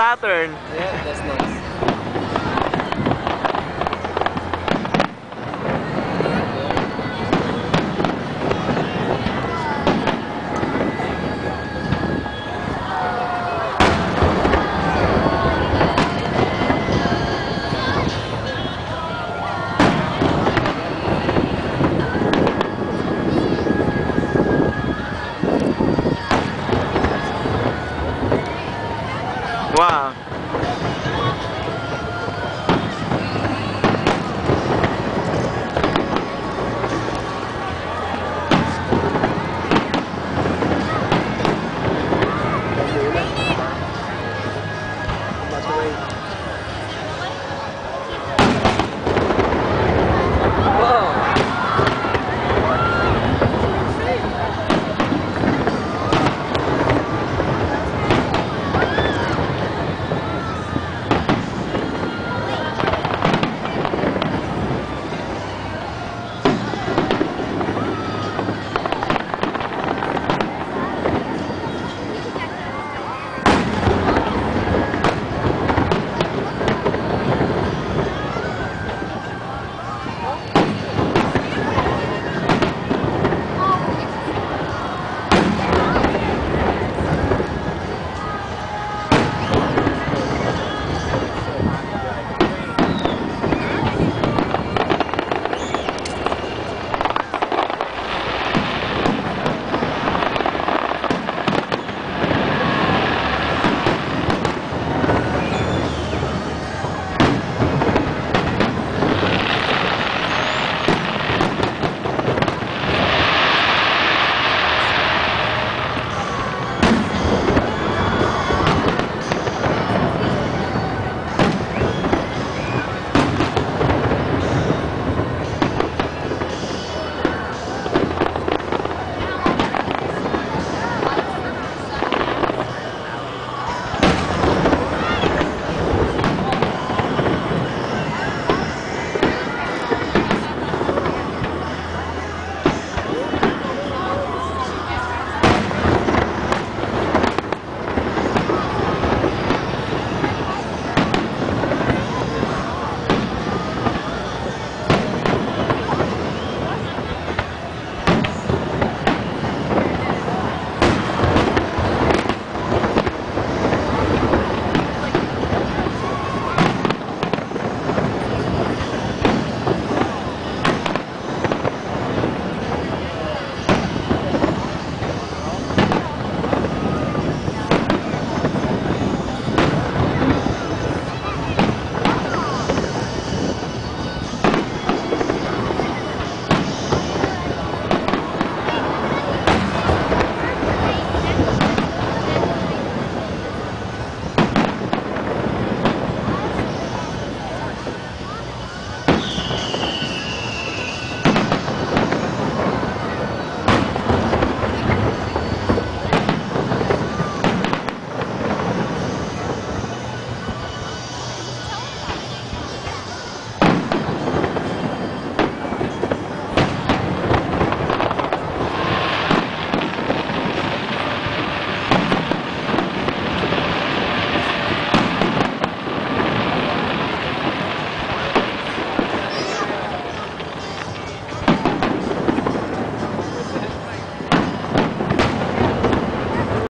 Saturn. Yeah, that's nice. 哇。